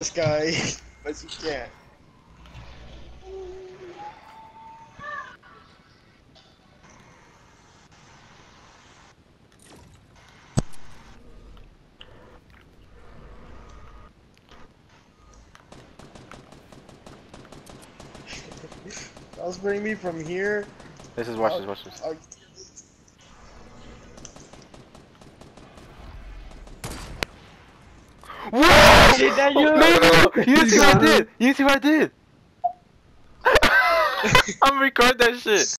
this guy, but you can't. I was bringing me from here. This is watch this, watch this. Oh, I- Whoa! Shit, that you- No, no, no! You see what I did? You see what I did? I'm recording that shit.